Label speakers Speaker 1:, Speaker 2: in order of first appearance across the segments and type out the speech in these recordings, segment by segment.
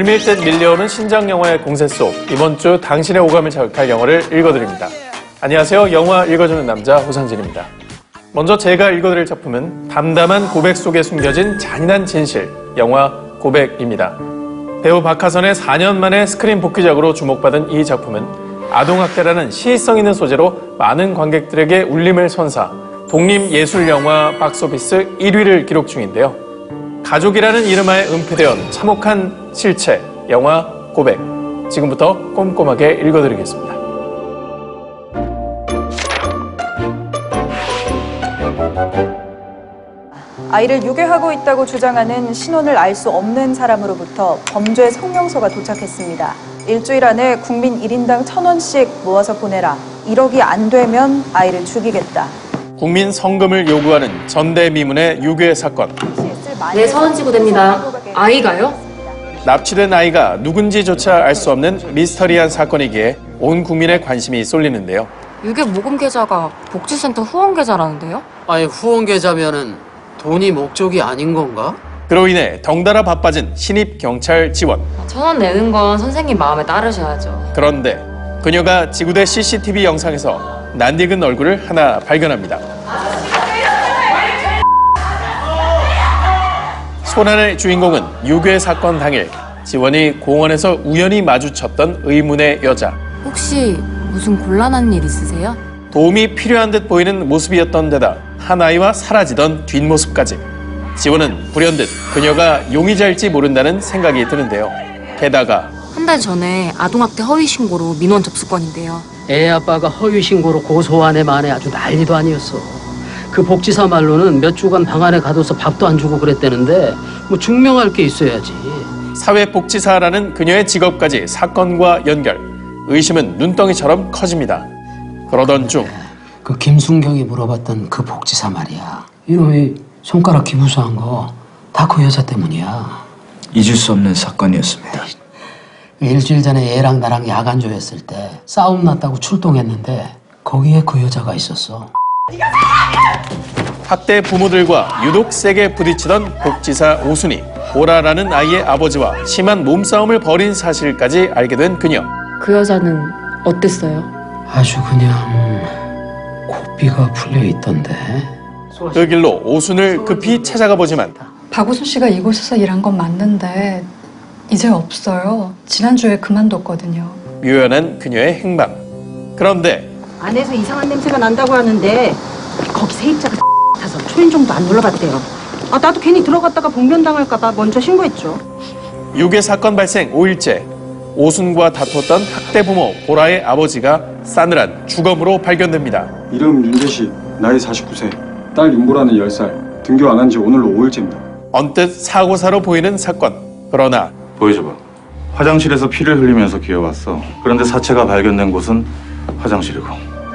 Speaker 1: 물밀듯 밀려오는 신작 영화의 공세 속 이번 주 당신의 오감을 자극할 영화를 읽어드립니다. 안녕하세요. 영화 읽어주는 남자 호상진입니다. 먼저 제가 읽어드릴 작품은 담담한 고백 속에 숨겨진 잔인한 진실, 영화 고백입니다. 배우 박하선의 4년 만에 스크린 복귀작으로 주목받은 이 작품은 아동학대라는 시의성 있는 소재로 많은 관객들에게 울림을 선사 독립예술영화 박스오피스 1위를 기록 중인데요. 가족이라는 이름하에 은폐되어 참혹한 실체, 영화 고백. 지금부터 꼼꼼하게 읽어드리겠습니다.
Speaker 2: 아이를 유괴하고 있다고 주장하는 신원을 알 수 없는 사람으로부터 범죄 성명서가 도착했습니다. 일주일 안에 국민 1인당 1,000원씩 모아서 보내라. 1억이 안 되면 아이를 죽이겠다.
Speaker 1: 국민 성금을 요구하는 전대미문의 유괴 사건.
Speaker 3: 네, 서원 지구 됩니다. 아이가요?
Speaker 1: 납치된 아이가 누군지조차 알 수 없는 미스터리한 사건이기에 온 국민의 관심이 쏠리는데요.
Speaker 3: 유괴 모금 계좌가 복지센터 후원 계좌라는데요?
Speaker 4: 아니 후원 계좌면은 돈이 목적이 아닌 건가?
Speaker 1: 그로 인해 덩달아 바빠진 신입 경찰 지원.
Speaker 3: 천 원 내는 건 선생님 마음에 따르셔야죠.
Speaker 1: 그런데 그녀가 지구대 CCTV 영상에서 낯익은 얼굴을 하나 발견합니다. 소란의 주인공은 유괴 사건 당일 지원이 공원에서 우연히 마주쳤던 의문의 여자.
Speaker 3: 혹시 무슨 곤란한 일 있으세요?
Speaker 1: 도움이 필요한 듯 보이는 모습이었던 데다 한 아이와 사라지던 뒷모습까지. 지원은 불현듯 그녀가 용의자일지 모른다는 생각이 드는데요. 게다가
Speaker 3: 한 달 전에 아동학대 허위 신고로 민원 접수건인데요.
Speaker 4: 애 아빠가 허위 신고로 고소한 애 만에 아주 난리도 아니었어. 그 복지사 말로는 몇 주간 방 안에 가둬서 밥도 안 주고 그랬대는데 뭐 증명할 게 있어야지.
Speaker 1: 사회복지사라는 그녀의 직업까지 사건과 연결. 의심은 눈덩이처럼 커집니다. 그러던 중
Speaker 4: 그 김순경이 물어봤던 그 복지사 말이야. 이놈이 손가락 기부수한 거 다 그 여자 때문이야.
Speaker 5: 잊을 수 없는 사건이었습니다.
Speaker 4: 일주일 전에 얘랑 나랑 야간조였을 때 싸움 났다고 출동했는데 거기에 그 여자가 있었어.
Speaker 1: 학대 부모들과 유독 세게 부딪히던 복지사 오순이 보라라는 아이의 아버지와 심한 몸싸움을 벌인 사실까지 알게 된 그녀.
Speaker 3: 그 여자는 어땠어요?
Speaker 4: 아주 그냥 고삐가 풀려 있던데.
Speaker 1: 그 길로 오순을 급히 찾아가 보지만
Speaker 6: 박우순 씨가 이곳에서 일한 건 맞는데 이제 없어요. 지난주에 그만뒀거든요.
Speaker 1: 묘연한 그녀의 행방. 그런데
Speaker 7: 안에서 이상한 냄새가 난다고 하는데 거기 세입자가 타서 초인종도 안 눌러봤대요. 아 나도 괜히 들어갔다가 봉변당할까봐 먼저 신고했죠.
Speaker 1: 유괴 사건 발생 5일째 오순과 다퉜던 학대 부모 보라의 아버지가 싸늘한 주검으로 발견됩니다.
Speaker 8: 이름 윤재식, 나이 49세, 딸 윤보라는 10살, 등교 안 한 지 오늘로 5일째입니다.
Speaker 1: 언뜻 사고사로 보이는 사건. 그러나
Speaker 9: 보여줘봐. 화장실에서 피를 흘리면서 기어갔어. 그런데 사체가 발견된 곳은 화장실이고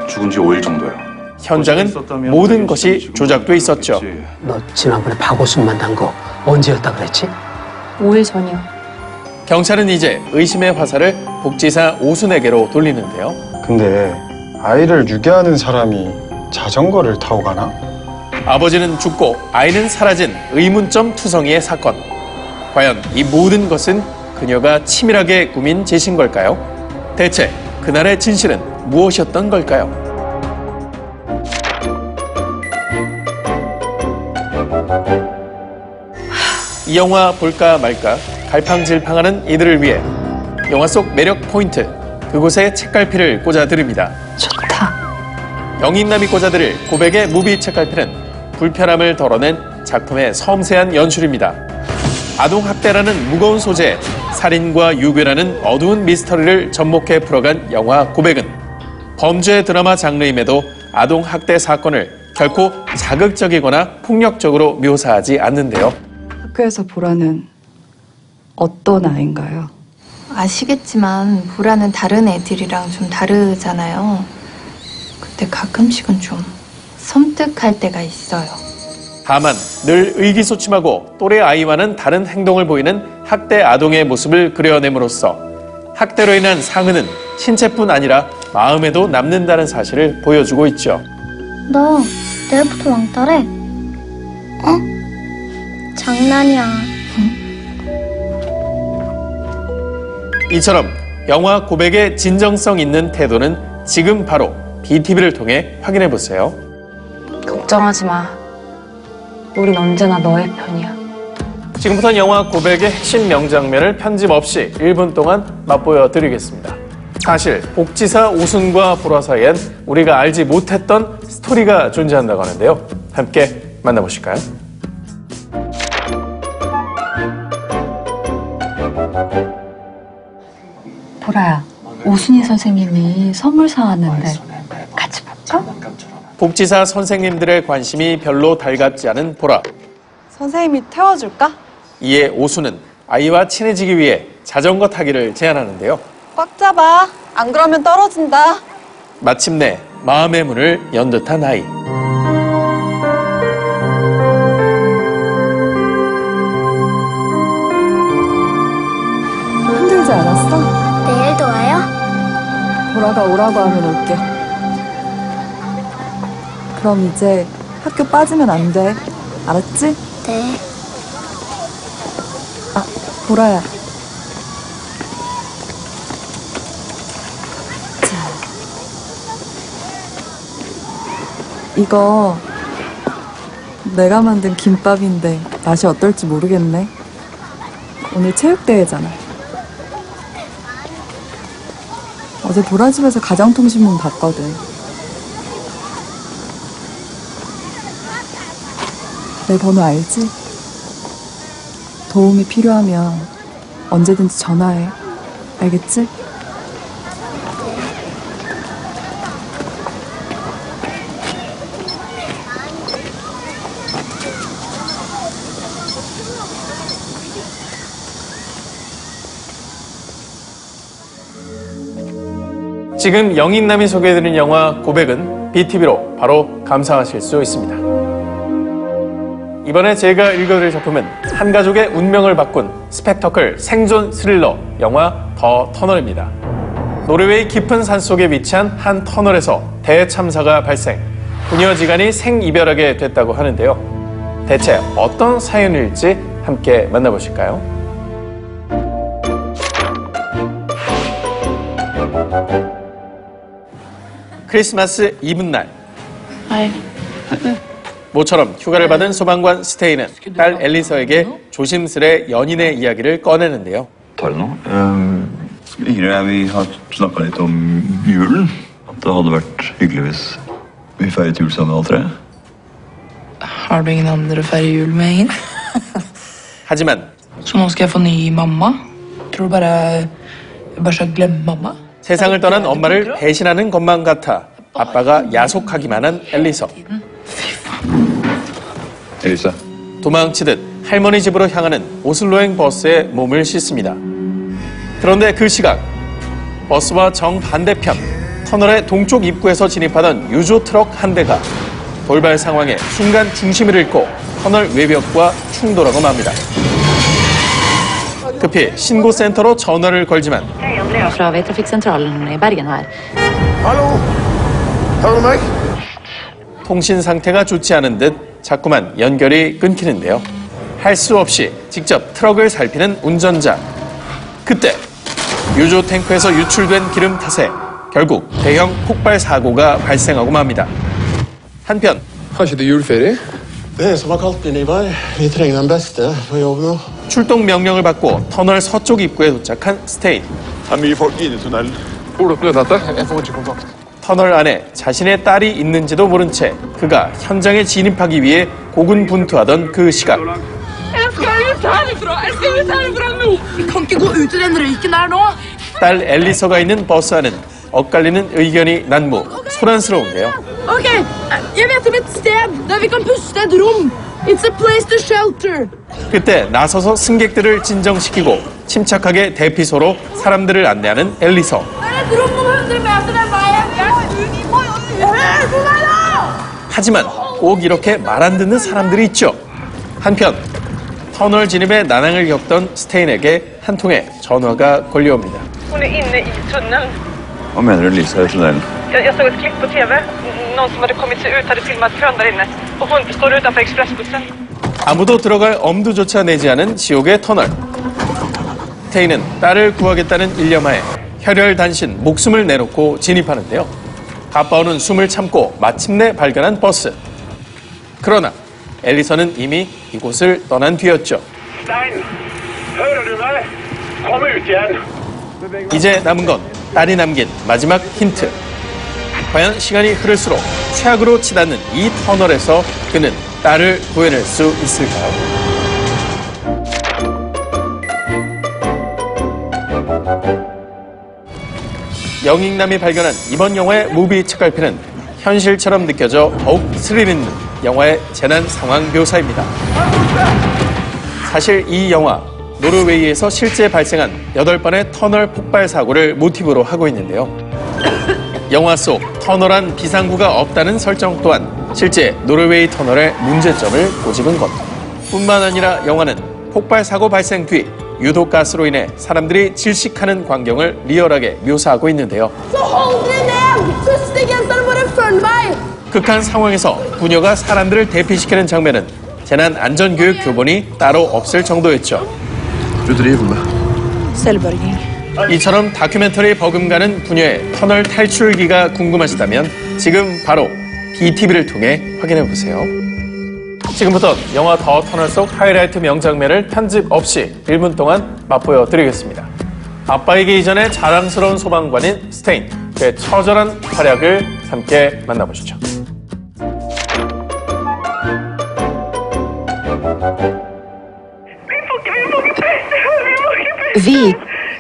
Speaker 9: 죽은 지 5일 정도야.
Speaker 1: 현장은 모든 것이 조작돼 있었죠.
Speaker 4: 너 지난번에 박오순 만난 거 언제였다 그랬지?
Speaker 3: 5일 전이요.
Speaker 1: 경찰은 이제 의심의 화살을 복지사 오순에게로 돌리는데요.
Speaker 8: 근데 아이를 유괴하는 사람이 자전거를 타고 가나?
Speaker 1: 아버지는 죽고 아이는 사라진 의문점 투성이의 사건. 과연 이 모든 것은 그녀가 치밀하게 꾸민 짓인 걸까요? 대체 그날의 진실은 무엇이었던 걸까요? 이 영화 볼까 말까 갈팡질팡하는 이들을 위해 영화 속 매력 포인트 그곳에 책갈피를 꽂아드립니다.
Speaker 6: 좋다.
Speaker 1: 영인남이 꽂아드릴 고백의 무비 책갈피는 불편함을 덜어낸 작품의 섬세한 연출입니다. 아동학대라는 무거운 소재, 살인과 유괴라는 어두운 미스터리를 접목해 풀어간 영화 고백은 범죄 드라마 장르임에도 아동 학대 사건을 결코 자극적이거나 폭력적으로 묘사하지 않는데요.
Speaker 6: 학교에서 보라는 어떤 아인가요?
Speaker 10: 아시겠지만 보라는 다른 애들이랑 좀 다르잖아요. 근데 가끔씩은 좀 섬뜩할 때가 있어요.
Speaker 1: 다만 늘 의기소침하고 또래 아이와는 다른 행동을 보이는 학대 아동의 모습을 그려냄으로써 학대로 인한 상흔은 신체뿐 아니라 마음에도 남는다는 사실을 보여주고 있죠.
Speaker 11: 너 내일부터 왕따래? 어? 장난이야.
Speaker 1: 이처럼 영화 고백의 진정성 있는 태도는 지금 바로 BTV를 통해 확인해 보세요.
Speaker 3: 걱정하지 마. 우린 언제나 너의 편이야.
Speaker 1: 지금부터 영화 고백의 핵심 명장면을 편집 없이 1분 동안 맛보여 드리겠습니다. 사실 복지사 오순과 보라 사이엔 우리가 알지 못했던 스토리가 존재한다고 하는데요. 함께 만나보실까요?
Speaker 6: 보라야, 오순희 선생님이 선물 사왔는데 같이 볼까?
Speaker 1: 복지사 선생님들의 관심이 별로 달갑지 않은 보라.
Speaker 2: 선생님이 태워줄까?
Speaker 1: 이에 오수는 아이와 친해지기 위해 자전거 타기를 제안하는데요.
Speaker 2: 꽉 잡아. 안 그러면 떨어진다.
Speaker 1: 마침내 마음의 문을 연 듯한 아이.
Speaker 2: 힘들지 않았어?
Speaker 11: 내일도 와요?
Speaker 2: 보라가 오라고 하면 올게. 그럼 이제 학교 빠지면 안 돼. 알았지?
Speaker 11: 네.
Speaker 2: 아, 보라야. 자. 이거 내가 만든 김밥인데 맛이 어떨지 모르겠네. 오늘 체육대회잖아. 어제 보라집에서 가정통신문 봤거든. 내 번호 알지? 도움이 필요하면 언제든지 전화해. 알겠지?
Speaker 1: 지금 영인남이 소개해드린 영화 고백은 BTV로 바로 감상하실 수 있습니다. 이번에 제가 읽어드릴 작품은 한 가족의 운명을 바꾼 스펙터클 생존 스릴러 영화 더 터널입니다. 노르웨이 깊은 산속에 위치한 한 터널에서 대참사가 발생, 부녀지간이 생이별하게 됐다고 하는데요. 대체 어떤 사연일지 함께 만나보실까요? 크리스마스 이브날 모처럼 휴가를 받은 소방관 스테이는 딸 앨리서에게 조심스레 연인의 이야기를 꺼내는데요.
Speaker 12: Um?
Speaker 1: 하지만? 세상을 떠난 엄마를 배신하는 것만 같아 아빠가 야속하기만 한 앨리서.
Speaker 12: Elise.
Speaker 1: 도망치듯 할머니 집으로 향하는 오슬로행 버스에 몸을 싣습니다. 그런데 그 시각 버스와 정반대편 터널의 동쪽 입구에서 진입하던 유조 트럭 한 대가 돌발 상황에 순간 중심을 잃고 터널 외벽과 충돌하고 맙니다. 급히 신고센터로 전화를 걸지만
Speaker 13: Fra
Speaker 1: 통신 상태가 좋지 않은 듯 자꾸만 연결이 끊기는데요. 할 수 없이 직접 트럭을 살피는 운전자. 그때 유조 탱크에서 유출된 기름 탓에 결국 대형 폭발 사고가 발생하고 맙니다. 한편
Speaker 14: jobb nå.
Speaker 1: 출동 명령을 받고 터널 서쪽 입구에 도착한 스테인.
Speaker 14: Er.
Speaker 1: 터널 안에 자신의 딸이 있는지도 모른 채 그가 현장에 진입하기 위해 고군분투하던 그 시각
Speaker 15: nå!
Speaker 1: 딸 앨리서가 있는 버스 안은 엇갈리는 의견이 난무, 소란스러운데요.
Speaker 15: Ok, jeg vet om et sted der vi kan puste et rom. It's a place to shelter.
Speaker 1: 그때 나서서 승객들을 진정시키고 침착하게 대피소로 사람들을 안내하는 앨리서.
Speaker 15: Det er et rom noen hundre meter den veien. Jeg Hør på meg, da!
Speaker 1: 하지만 꼭 이렇게 말 안 듣는 사람들이 있죠. 한편 터널 진입에 난항을 겪던 스테인에게 한 통의 전화가 걸려옵니다.
Speaker 16: Hon är inne i tunneln.
Speaker 12: Hva mener du Elise er i tunnelen?
Speaker 16: Jag, jag såg ett klipp på TV. Någon som hade kommit sig ut hade filmat kön där inne. Och hon står utanför expressbussen.
Speaker 1: 아무도 들어갈 엄두조차 내지 않은 지옥의 터널. 스테인은 딸을 구하겠다는 일념하에 혈혈단신 목숨을 내놓고 진입하는데요. 가빠오는 숨을 참고 마침내 발견한 버스. 그러나 앨리선은 이미 이곳을 떠난 뒤였죠. 이제 남은 건 딸이 남긴 마지막 힌트. 과연 시간이 흐를수록 최악으로 치닫는 이 터널에서 그는 딸을 구해낼 수 있을까요? 영익남이 발견한 이번 영화의 무비 책갈피는 현실처럼 느껴져 더욱 스릴 있는 영화의 재난 상황 묘사입니다. 사실 이 영화 노르웨이에서 실제 발생한 8번의 터널 폭발 사고를 모티브로 하고 있는데요. 영화 속 터널 안 비상구가 없다는 설정 또한 실제 노르웨이 터널의 문제점을 꼬집은 것. 뿐만 아니라 영화는 폭발 사고 발생 뒤 유독가스로 인해 사람들이 질식하는 광경을 리얼하게 묘사하고 있는데요. 극한 상황에서 부녀가 사람들을 대피시키는 장면은 재난 안전교육 교본이 따로 없을 정도였죠. 이처럼 다큐멘터리 버금가는 부녀의 터널 탈출기가 궁금하시다면 지금 바로 BTV를 통해 확인해 보세요. 지금부터 영화 더 터널 속 하이라이트 명장면을 편집 없이 1분 동안 맛보여 드리겠습니다. 아빠이기 이전에 자랑스러운 소방관인 스테인, 그의 처절한 활약을 함께 만나보시죠.
Speaker 13: Vi?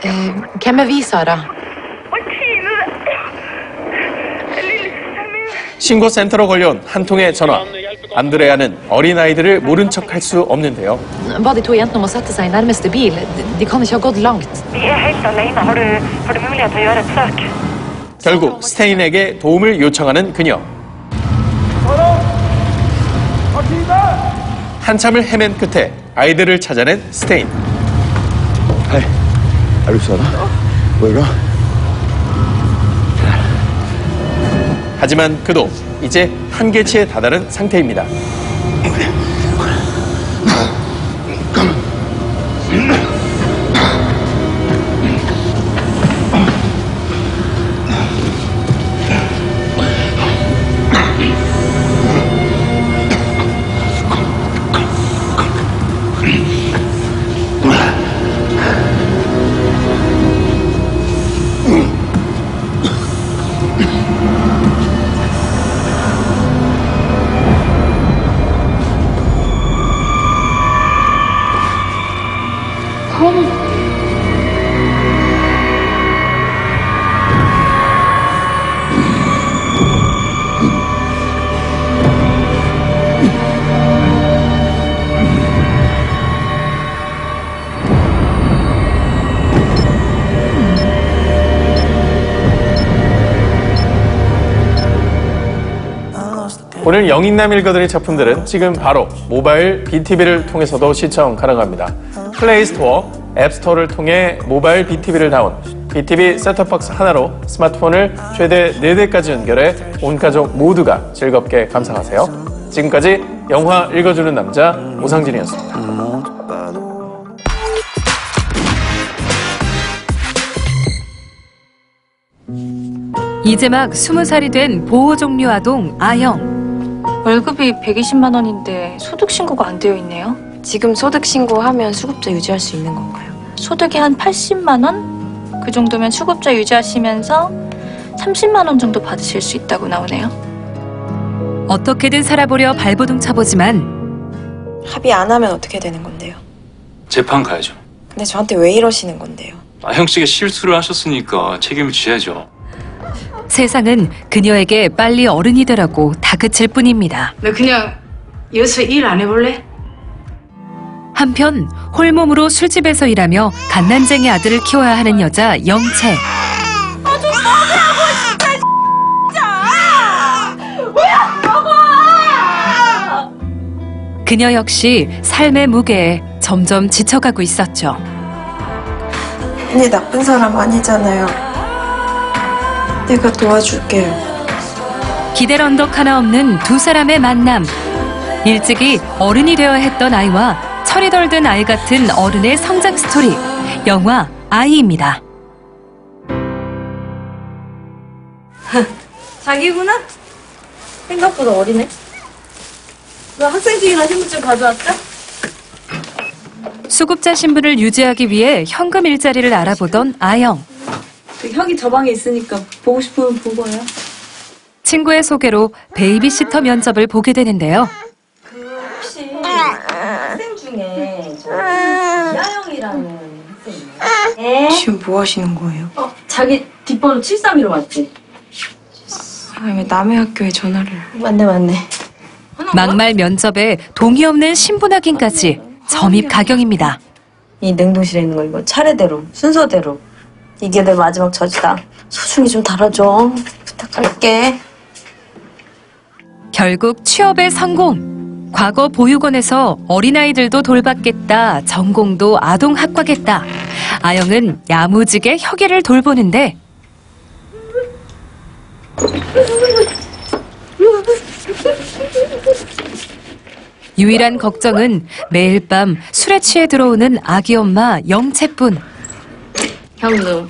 Speaker 13: Eh, vi, Sara?
Speaker 1: 신고센터로 걸려온 한 통의 전화. 안드레아는 어린아이들을 모른 척할 수 없는데요.
Speaker 13: Ba de to jentene om å sette seg i nærmeste bil. De, de kan ikke ha gått langt.
Speaker 16: Vi er helt alene. Har du, har du mulighet til å gjøre et søk?
Speaker 1: 결국 스테인에게 도움을 요청하는 그녀. 한참을 헤맨 끝에 아이들을 찾아낸 스테인.
Speaker 12: Hei. Er du Sara? Går det bra?
Speaker 1: 하지만 그도 이제 한계치에 다다른 상태입니다. 오늘 영읽남이 읽어드린 작품들은 지금 바로 모바일 BTV를 통해서도 시청 가능합니다. 플레이스토어, 앱스토어를 통해 모바일 BTV를 다운, BTV 셋톱박스 하나로 스마트폰을 최대 4대까지 연결해 온 가족 모두가 즐겁게 감상하세요. 지금까지 영화 읽어주는 남자 오상진이었습니다.
Speaker 17: 이제 막 20살이 된 보호종료 아동 아영.
Speaker 3: 월급이 120만 원인데 소득 신고가 안 되어 있네요. 지금 소득 신고하면 수급자 유지할 수 있는 건가요? 소득이 한 80만 원? 그 정도면 수급자 유지하시면서 30만 원 정도 받으실 수 있다고 나오네요.
Speaker 17: 어떻게든 살아보려 발버둥 차보지만
Speaker 18: 합의 안 하면 어떻게 되는 건데요?
Speaker 19: 재판 가야죠.
Speaker 18: 근데 저한테 왜 이러시는 건데요?
Speaker 19: 아형 씨가 실수를 하셨으니까 책임을 지야죠.
Speaker 17: 세상은 그녀에게 빨리 어른이 되라고 다그칠 뿐입니다.
Speaker 7: 너 그냥 여기서 일 안 해볼래?
Speaker 17: 한편 홀몸으로 술집에서 일하며 갓난쟁이 아들을 키워야 하는 여자 영채. 그녀 역시 삶의 무게에 점점 지쳐가고 있었죠.
Speaker 18: 언니 나쁜 사람 아니잖아요. 내가 도와줄게요.
Speaker 17: 기댈 언덕 하나 없는 두 사람의 만남. 일찍이 어른이 되어야 했던 아이와 철이 덜 든 아이 같은 어른의 성장 스토리. 영화 아이입니다.
Speaker 20: 자기구나? 생각보다 어리네. 너 학생증이나 신분증 가져왔어?
Speaker 17: 수급자 신분을 유지하기 위해 현금 일자리를 알아보던 아영.
Speaker 20: 그 혁이 저 방에 있으니까 보고 싶으면 본 거야.
Speaker 17: 친구의 소개로 베이비시터 면접을 보게 되는데요.
Speaker 20: 혹시 학생 중에 저 이하영이라는 학생 있나요?
Speaker 18: 지금 뭐 하시는 거예요?
Speaker 20: 어, 자기 뒷번호 731로 맞지?
Speaker 18: 아, 왜 남의 학교에 전화를.
Speaker 20: 맞네 맞네.
Speaker 17: 막말 면접에 동의 없는 신분 확인까지 점입 가경입니다.
Speaker 20: 이 냉동실에 있는 거 이거 차례대로 순서대로 이게 내 마지막 저지다. 소중히 좀 달아줘. 부탁할게.
Speaker 17: 결국 취업에 성공. 과거 보육원에서 어린아이들도 돌봤겠다. 전공도 아동학과겠다. 아영은 야무지게 혁이를 돌보는데 유일한 걱정은 매일 밤 술에 취해 들어오는 아기 엄마 영채뿐.
Speaker 20: 현금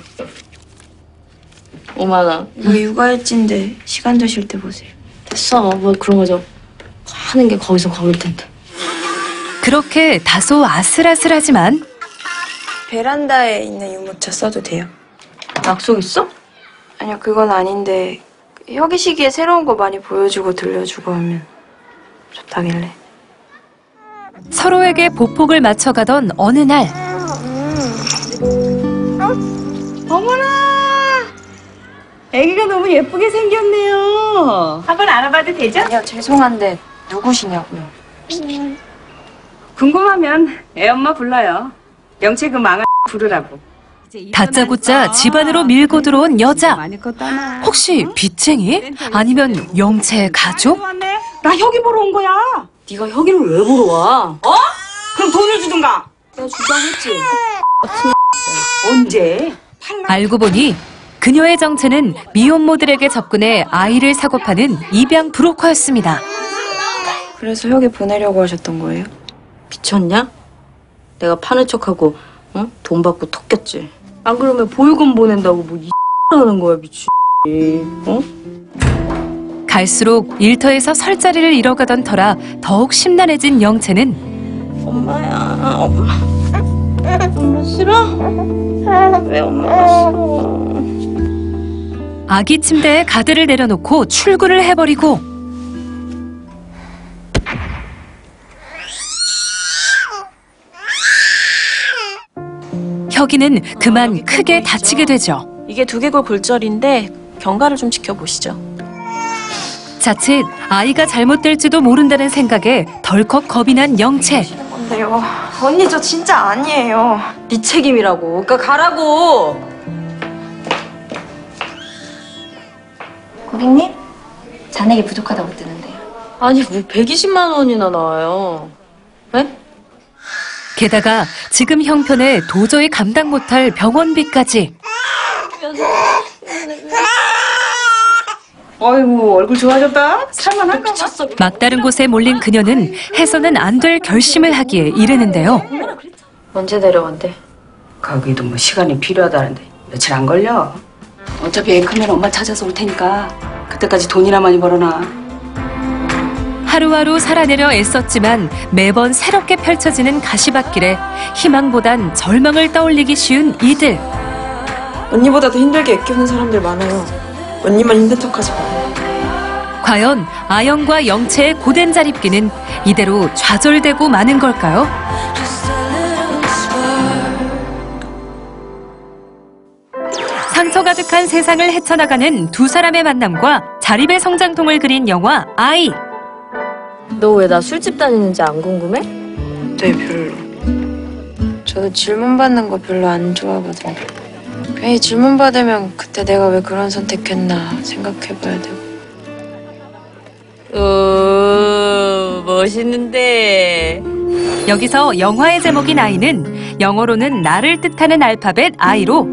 Speaker 20: 5만 원.
Speaker 18: 이거 육아일지인데 시간 되실 때 보세요.
Speaker 20: 됐어. 뭐 그런 거죠. 하는 게 거기서 거길 텐데.
Speaker 17: 그렇게 다소 아슬아슬하지만
Speaker 18: 베란다에 있는 유모차 써도 돼요?
Speaker 20: 약속 있어?
Speaker 18: 아니요, 그건 아닌데 혁이 시기에 새로운 거 많이 보여주고 들려주고 하면 좋다길래.
Speaker 17: 서로에게 보폭을 맞춰가던 어느 날
Speaker 7: 어머나! 애기가 너무 예쁘게 생겼네요. 한번 알아봐도 되죠?
Speaker 18: 아니요, 죄송한데 누구시냐고요?
Speaker 7: 궁금하면 애 엄마 불러요. 영채 그 망한 부르라고.
Speaker 17: 다짜고짜 집안으로 밀고 들어온 여자. 혹시 빚쟁이? 아니면 영채 가족?
Speaker 7: 나 혁이 보러 온 거야.
Speaker 20: 네가 혁이를 왜 보러 와?
Speaker 7: 어? 그럼 돈을 주든가.
Speaker 20: 내가 주자고 했지.
Speaker 7: 언제?
Speaker 17: 알고 보니 그녀의 정체는 미혼모들에게 접근해 아이를 사고 파는 입양 브로커였습니다.
Speaker 18: 그래서 혁이 보내려고 하셨던 거예요?
Speaker 20: 미쳤냐? 내가 파는 척하고 어? 돈 받고 톡겠지. 안 그러면 보육원 보낸다고 뭐 이하는 거야 미친. 어?
Speaker 17: 갈수록 일터에서 설 자리를 잃어가던 터라 더욱 심란해진 영채는
Speaker 20: 엄마야 엄마. 엄마 싫어? 왜 엄마가 싫어?
Speaker 17: 아기 침대에 가드를 내려놓고 출근을 해버리고 혁이는 그만 크게 다치게 되죠.
Speaker 21: 이게 두개골 골절인데 경과를 좀 지켜보시죠.
Speaker 17: 자칫 아이가 잘못될지도 모른다는 생각에 덜컥 겁이 난 영채.
Speaker 18: 근데요, 언니 저 진짜 아니에요.
Speaker 20: 네 책임이라고. 그러니까 가라고.
Speaker 3: 고객님, 잔액이 부족하다고 뜨는데요.
Speaker 20: 아니 뭐 120만 원이나 나와요. 네?
Speaker 17: 게다가 지금 형편에 도저히 감당 못할 병원비까지.
Speaker 7: 어이구 얼굴 좋아졌다. 살만한가 봐.
Speaker 17: 막다른 곳에 몰린 그녀는 해서는 안 될 결심을 하기에 이르는데요.
Speaker 20: 언제 내려간대?
Speaker 7: 거기도 뭐 시간이 필요하다는데 며칠 안 걸려. 어차피 애 크면 엄마 찾아서 올 테니까 그때까지 돈이나 많이 벌어놔.
Speaker 17: 하루하루 살아내려 애썼지만 매번 새롭게 펼쳐지는 가시밭길에 희망보단 절망을 떠올리기 쉬운 이들.
Speaker 18: 언니보다도 힘들게 애 키우는 사람들 많아요. 언니만 힘든 척하지 마.
Speaker 17: 과연 아영과 영채의 고된 자립기는 이대로 좌절되고 마는 걸까요? 상처 가득한 세상을 헤쳐나가는 두 사람의 만남과 자립의 성장통을 그린 영화 아이.
Speaker 20: 너 왜 나 술집 다니는지 안 궁금해?
Speaker 18: 네, 별로. 저도 질문 받는 거 별로 안 좋아하거든요. 괜히 질문 받으면 그때 내가 왜 그런 선택했나 생각해봐야 되고.
Speaker 20: 오, 멋있는데.
Speaker 17: 여기서 영화의 제목인 아이는 영어로는 나를 뜻하는 알파벳 아이로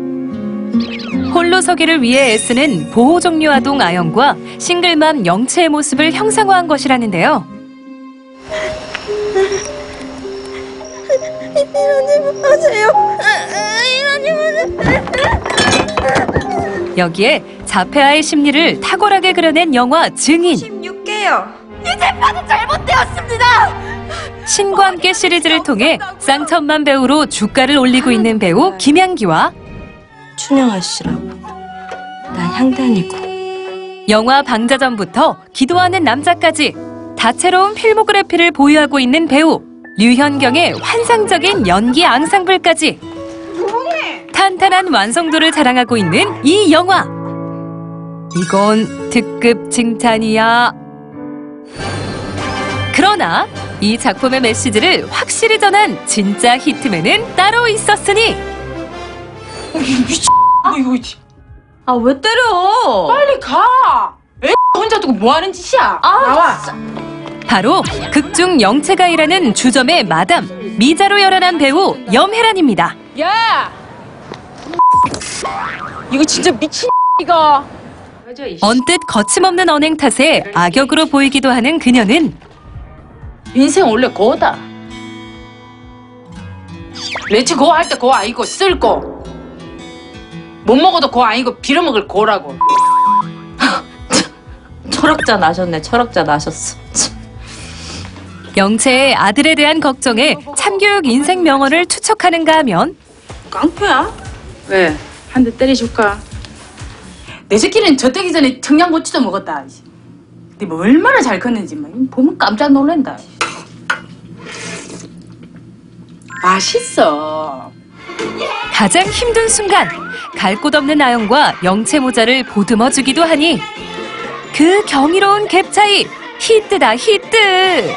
Speaker 17: 홀로 서기를 위해 애쓰는 보호 종류 아동 아영과 싱글맘 영채의 모습을 형상화한 것이라는데요.
Speaker 15: 이러지 마세요. 이러지 마세요.
Speaker 17: 여기에 자폐아의 심리를 탁월하게 그려낸 영화 증인.
Speaker 15: 16개요. 이 재판은 잘못되었습니다.
Speaker 17: 신과 함께 시리즈를 통해 쌍천만 배우로 주가를 올리고 있는 배우 김향기와
Speaker 20: 춘영 아 씨라고. 나 향단이고.
Speaker 17: 영화 방자전부터 기도하는 남자까지 다채로운 필모그래피를 보유하고 있는 배우 류현경의 환상적인 연기 앙상블까지 탄탄한 완성도를 자랑하고 있는 이 영화 이건 특급 칭찬이야 그러나 이 작품의 메시지를 확실히 전한 진짜 히트맨은 따로 있었으니
Speaker 20: 아, 왜 때려?
Speaker 22: 빨리 가! 애 혼자 두고 뭐 하는 짓이야? 나와!
Speaker 17: 바로 극중 영채가이라는 주점의 마담 미자로 열연한 배우 염혜란입니다.
Speaker 22: 야! 이거 진짜 미친 이거.
Speaker 17: 언뜻 거침없는 언행 탓에 악역으로 보이기도 하는 그녀는
Speaker 22: 인생 원래 고다. 레츠 고 할 때 고 아니고 쓸고. 못 먹어도 고 아니고 빌어먹을 고라고.
Speaker 20: 철학자 나셨네, 철학자 나셨어.
Speaker 17: 영채의 아들에 대한 걱정에 참교육 인생 명언을 투척하는가 하면
Speaker 22: 깡패야? 왜? 한 대 때려줄까? 내 새끼는 저 때기 전에 청양고추도 먹었다. 근데 뭐 얼마나 잘 컸는지 막 보면 깜짝 놀란다. 맛있어.
Speaker 17: 가장 힘든 순간 갈 곳 없는 아영과 영채 모자를 보듬어 주기도 하니 그 경이로운 갭 차이 히트다 히트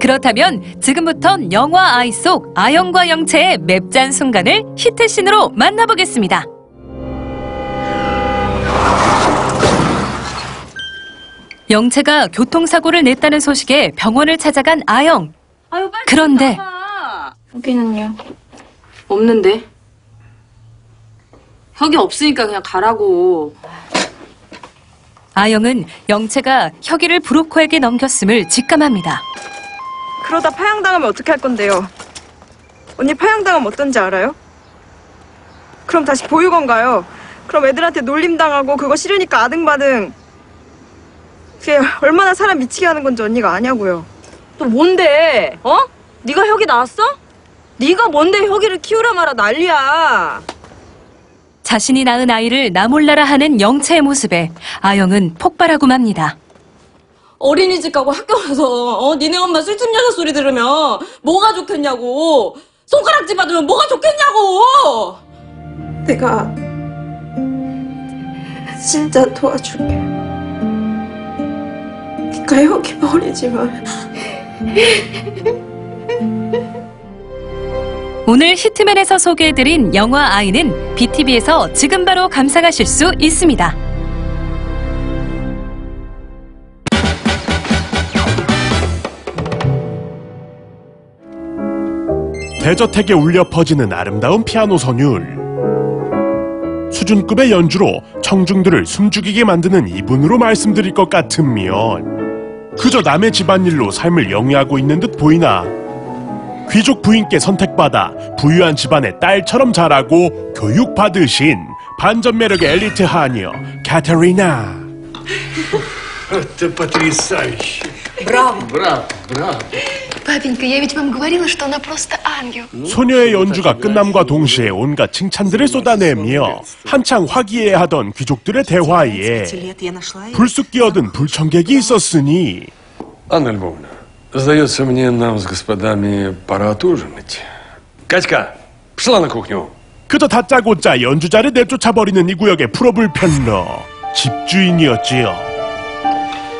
Speaker 17: 그렇다면 지금부턴 영화 아이 속 아영과 영채의 맵짠 순간을 히트씬으로 만나보겠습니다 영채가 교통사고를 냈다는 소식에 병원을 찾아간 아영 그런데
Speaker 20: 혁이는요? 없는데. 혁이 없으니까 그냥 가라고.
Speaker 17: 아영은 영채가 혁이를 브로커에게 넘겼음을 직감합니다.
Speaker 16: 그러다 파양당하면 어떻게 할 건데요? 언니 파양당하면 어떤지 알아요? 그럼 다시 보육원 가요. 그럼 애들한테 놀림당하고 그거 싫으니까 아등바등. 그게 얼마나 사람 미치게 하는 건지 언니가 아냐고요.
Speaker 20: 또 뭔데? 어? 네가 혁이 낳았어? 네가 뭔데 혁이를 키우라 마라 난리야.
Speaker 17: 자신이 낳은 아이를 나 몰라라 하는 영채의 모습에 아영은 폭발하고 맙니다.
Speaker 20: 어린이집 가고 학교 가서 어 니네 엄마 술집 여자 소리 들으면 뭐가 좋겠냐고. 손가락질 받으면 뭐가 좋겠냐고.
Speaker 16: 내가 진짜 도와줄게. 네가 여기 버리지만
Speaker 17: 오늘 히트맨에서 소개해드린 영화 아이는 BTV에서 지금 바로 감상하실 수 있습니다.
Speaker 23: 대저택에 울려 퍼지는 아름다운 피아노 선율. 수준급의 연주로 청중들을 숨죽이게 만드는 이분으로 말씀드릴 것 같으면 그저 남의 집안일로 삶을 영위하고 있는 듯 보이나 귀족 부인께 선택받아 부유한 집안의 딸처럼 자라고 교육받으신 반전 매력의 엘리트 하녀 카테리나.
Speaker 11: Браво!
Speaker 14: Браво, браво.
Speaker 11: Папенька, я ведь вам говорила, что она просто ангел.
Speaker 23: 소녀의 연주가 끝남과 동시에 온갖 칭찬들을 쏟아내며 한창 화기애애하던 귀족들의 대화에 불쑥 끼어든 불청객이 있었으니
Speaker 24: Анна Львовна, сдается мне, нам с господами пора отужинать. Катька, пошла на кухню.
Speaker 23: 그저 다짜고짜 연주자를 내쫓아버리는 이 구역의 프로불편러 집주인이었지요.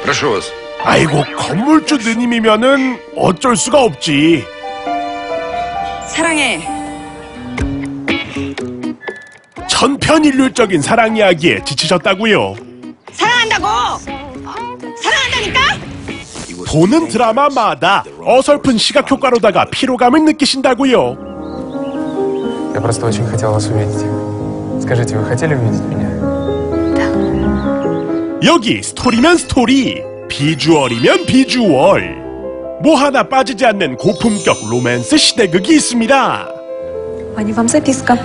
Speaker 24: Прошу вас.
Speaker 23: 아이고 건물주 누님이면은 어쩔 수가 없지.
Speaker 20: 사랑해.
Speaker 23: 천편일률적인 사랑 이야기에 지치셨다고요.
Speaker 15: 사랑한다고! 사랑한다니까?
Speaker 23: 보는 드라마마다 어설픈 시각 효과로다가 피로감을 느끼신다고요.
Speaker 25: Я просто очень хотел вас увидеть. Скажите, вы хотели увидеть меня?
Speaker 23: 여기 스토리면 스토리, 비주얼이면 비주얼. 뭐 하나 빠지지 않는 고품격 로맨스 시대극이 있습니다.
Speaker 26: 많이 밤새디스까?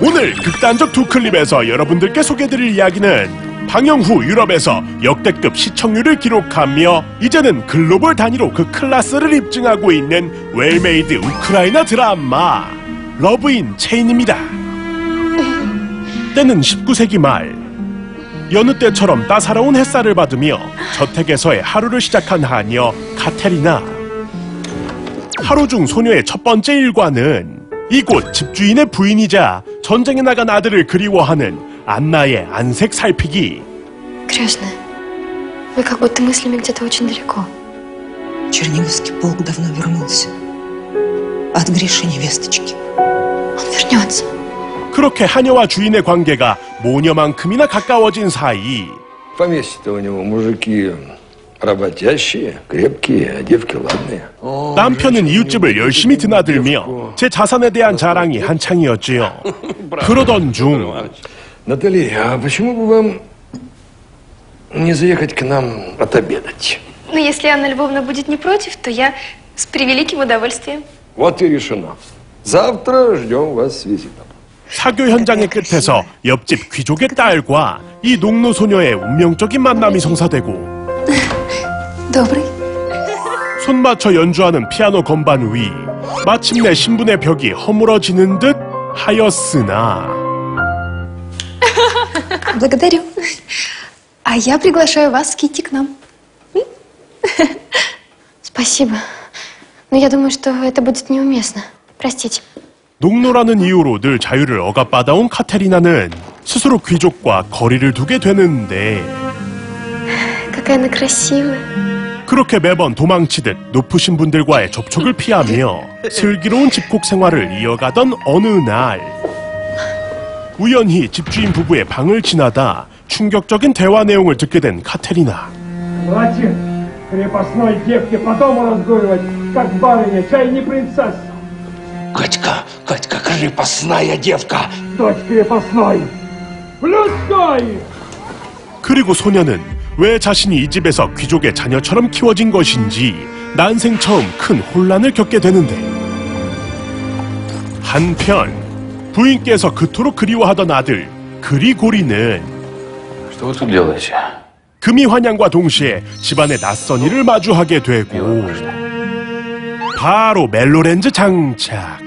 Speaker 23: 오늘 극단적 두 클립에서 여러분들께 소개해드릴 이야기는 방영 후 유럽에서 역대급 시청률을 기록하며 이제는 글로벌 단위로 그 클라스를 입증하고 있는 웰메이드 우크라이나 드라마 러브인 체인입니다. 때는 19세기 말 여느 때처럼 따사로운 햇살을 받으며 저택에서의 하루를 시작한 하녀 카테리나 하루 중 소녀의 첫 번째 일과는 이곳 집주인의 부인이자 전쟁에 나간 아들을 그리워하는 안나의 안색 살피기
Speaker 11: Крестная, вы как будто мыслями где-то очень далеко.
Speaker 27: Черниговский полк давно вернулся. От Гриши невесточки.
Speaker 11: Он вернется.
Speaker 23: 그렇게 하녀와 주인의 관계가 모녀만큼이나 가까워진 사이
Speaker 24: Поместье-то у него мужики работящие, крепкие, а девки ладные.
Speaker 23: 남편은 이웃집을 열심히 드나들며 제 자산에 대한 자랑이 한창이었지요. 그러던 중
Speaker 24: Натали, а почему бы вам не заехать к нам отобедать?
Speaker 11: Но если Анна Львовна будет не против, то я с превеликим удовольствием.
Speaker 24: Вот и решено. Завтра ждем вас с визитом.
Speaker 23: 사교 현장의 끝에서 옆집 귀족의 딸과 이 농노 소녀의 운명적인 만남이 성사되고
Speaker 11: Добрый.
Speaker 23: 손 맞춰 연주하는 피아노 건반 위 마침내 신분의 벽이 허물어지는 듯 하였으나
Speaker 11: Благодарю. А я приглашаю вас с Китти к нам. М? Спасибо. Но я думаю, что это будет неуместно. Простите.
Speaker 23: 농노라는 이유로 늘 자유를 억압받아온 카테리나는 스스로 귀족과 거리를 두게 되는데. 그렇게 매번 도망치듯 높으신 분들과의 접촉을 피하며 슬기로운 집콕 생활을 이어가던 어느 날 우연히 집주인 부부의 방을 지나다 충격적인 대화 내용을 듣게 된 카테리나.
Speaker 28: 그래, девке по дому разгуливать, как барыня, чай не принцесса.
Speaker 24: Катька, Катька, крепостная девка.
Speaker 28: Дочь крепостной. Людской!
Speaker 23: 그리고 소녀는 왜 자신이 이 집에서 귀족의 자녀처럼 키워진 것인지 난생 처음 큰 혼란을 겪게 되는데 한편 부인께서 그토록 그리워하던 아들 그리고리는
Speaker 19: Что вы тут делаете?
Speaker 23: 금이 환양과 동시에 집안의 낯선 일을 마주하게 되고 바로 멜로렌즈 장착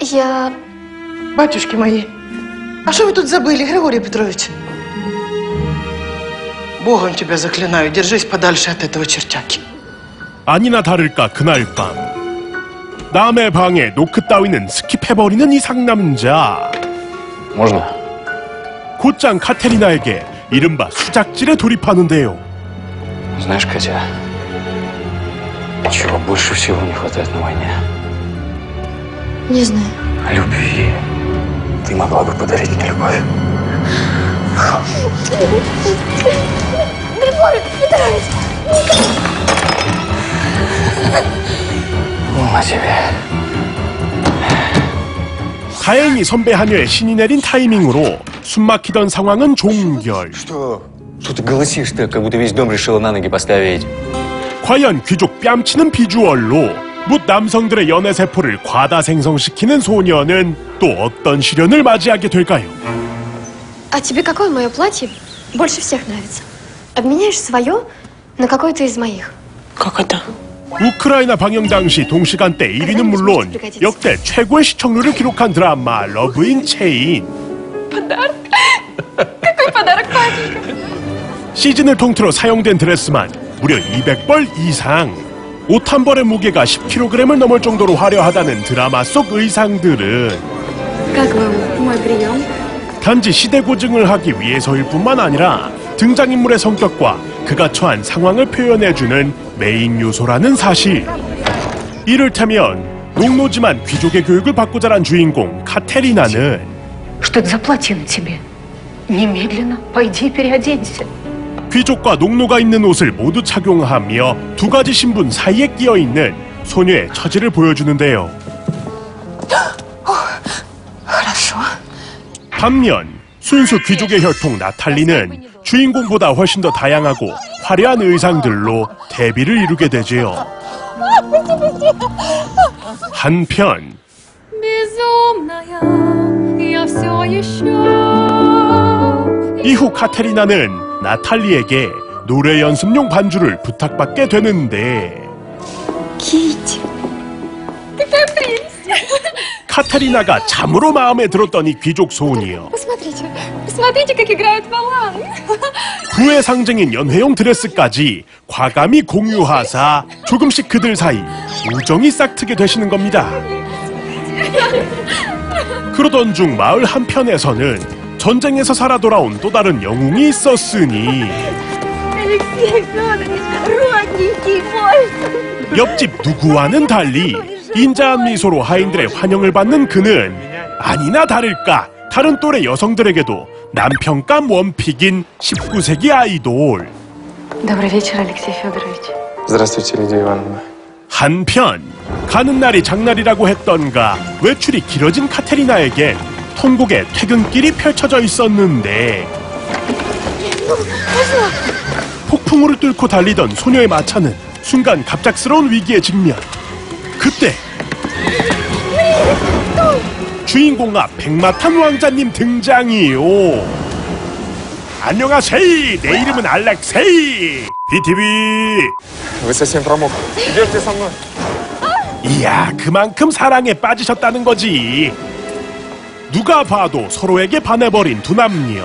Speaker 11: Я...
Speaker 27: Батюшки мои, а что вы тут забыли, Григорий Петрович? Богом тебя заклинаю, держись подальше от этого чертяки.
Speaker 23: 아니나 다를까 그날 밤 남의 방에 노크 따위는 스킵해버리는 이 상남자
Speaker 19: Можно?
Speaker 23: 곧장 카테리나에게 이른바 수작질에 돌입하는데요
Speaker 19: Знаешь, Катя, чего больше всего не хватает на войне?
Speaker 11: Не знаю.
Speaker 19: Любви. Ты могла бы подарить мне любовь.
Speaker 11: Григорий Петрович!
Speaker 19: На тебе.
Speaker 23: 다행히 선배 하녀의 신이 내린 타이밍으로 숨막히던 상황은 종결
Speaker 25: Что? Что ты голосишь-то, как будто весь дом решила на ноги поставить?
Speaker 23: 과연 귀족 뺨치는 비주얼로 묻 남성들의 연애 세포를 과다 생성시키는 소녀는 또 어떤 시련을 맞이하게 될까요?
Speaker 11: А тебе какое мое платье больше всех нравится? Обменяешь свое на какое-то из моих.
Speaker 27: Как это?
Speaker 23: 우크라이나 방영 당시 동시간대 1위는 물론 역대 최고의 시청률을 기록한 드라마 러브인 체인
Speaker 11: Подарок? Какой подарок, папенька?
Speaker 23: 시즌을 통틀어 사용된 드레스만 무려 200벌 이상 옷 한 벌의 무게가 10kg을 넘을 정도로 화려하다는 드라마 속 의상들은 단지 시대 고증을 하기 위해서일 뿐만 아니라 등장인물의 성격과 그가 처한 상황을 표현해주는 메인 요소라는 사실. 이를테면 농노지만 귀족의 교육을 받고 자란 주인공 카테리나는 귀족과 농노가 입는 옷을 모두 착용하며 두 가지 신분 사이에 끼어 있는 소녀의 처지를 보여주는데요.
Speaker 27: 알았어.
Speaker 23: 반면 순수 귀족의 혈통 나탈리는 주인공보다 훨씬 더 다양하고 화려한 의상들로 대비를 이루게 되지요. 한편 이후 카테리나는 나탈리에게 노래 연습용 반주를 부탁받게 되는데. 카타리나가 참으로 마음에 들었더니 귀족 소원이요 후의 상징인 연회용 드레스까지 과감히 공유하사 조금씩 그들 사이 우정이 싹트게 되시는 겁니다. 그러던 중 마을 한편에서는 전쟁에서 살아 돌아온 또 다른 영웅이 있었으니. 옆집 누구와는 달리 인자한 미소로 하인들의 환영을 받는 그는 아니나 다를까 다른 또래 여성들에게도 남편감 원픽인 19세기 아이돌. 한편 가는 날이 장날이라고 했던가 외출이 길어진 카테리나에겐 통곡의 퇴근길이 펼쳐져 있었는데 폭풍우를 뚫고 달리던 소녀의 마차는 순간 갑작스러운 위기에 직면 그때 주인공 앞 백마탄 왕자님 등장이요 안녕하세요 내 이름은 알렉세이 BTV
Speaker 25: Вы совсем промок. Идете со мной.
Speaker 23: 이야, 그만큼 사랑에 빠지셨다는 거지. 누가 봐도 서로에게 반해버린 두 남녀.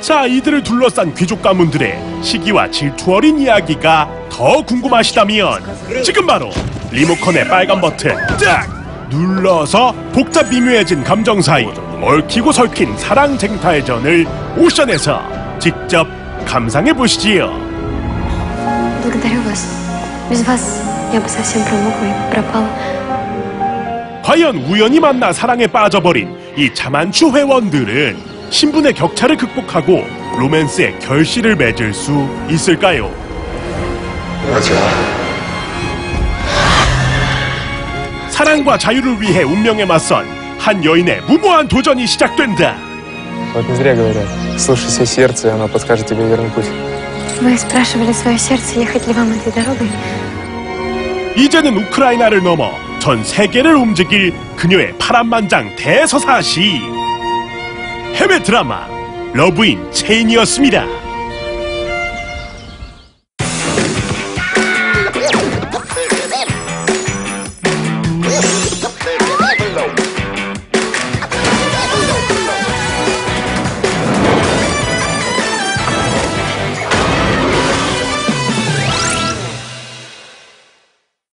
Speaker 23: 자, 이들을 둘러싼 귀족 가문들의 시기와 질투 어린 이야기가 더 궁금하시다면 지금 바로 리모컨의 빨간 버튼 딱 눌러서 복잡 미묘해진 감정 사이 얽히고 설킨 사랑 쟁탈전을 오션에서 직접 감상해 보시지요.
Speaker 11: Благодарю вас. Без вас я бы совсем промокла и пропала.
Speaker 23: 과연 우연히 만나 사랑에 빠져버린 이 자만추 회원들은 신분의 격차를 극복하고 로맨스의 결실을 맺을 수 있을까요? 사랑과 자유를 위해 운명에 맞선 한 여인의 무모한 도전이 시작된다.
Speaker 25: Вот не зря говорят. Слушайся сердце, и оно подскажет тебе верный путь.
Speaker 11: Вы спрашивали свое сердце, ехать ли вам этой дорогой?
Speaker 23: 이제는 우크라이나를 넘어 전 세계를 움직일 그녀의 파란만장 대서사시 해외 드라마 러브인 체인이었습니다.